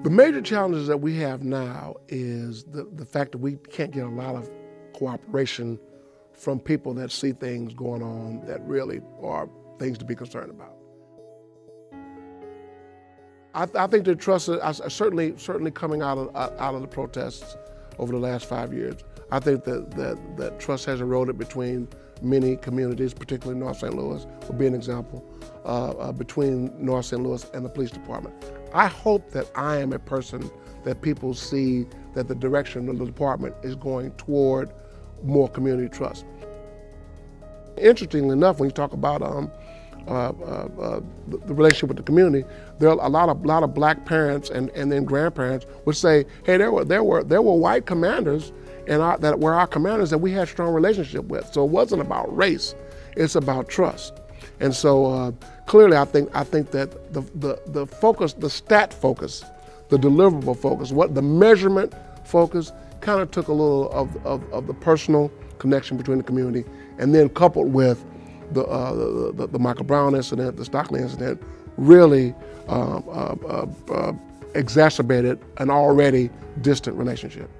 The major challenges that we have now is the, the fact that we can't get a lot of cooperation from people that see things going on that really are things to be concerned about. I, I think the trust, is certainly, certainly coming out of, out of the protests over the last five years, I think that, that, that trust has eroded between many communities, particularly North St. Louis, will be an example, uh, uh, between North St. Louis and the police department. I hope that I am a person that people see that the direction of the department is going toward more community trust. Interestingly enough, when you talk about um, uh, uh, uh, the, relationship with the community, there are a lot of lot of black parents and, and then grandparents would say, "Hey, there were there were there were white commanders and our, that were our commanders that we had strong relationship with. So it wasn't about race; it's about trust. And so uh, clearly, I think I think that the, the the focus, the stat focus, the deliverable focus, what the measurement focus, kind of took a little of, of, of the personal connection between the community, and then coupled with the, uh, the, the, the, Michael Brown incident, the Stockley incident, really um, uh, uh, uh exacerbated an already distant relationship.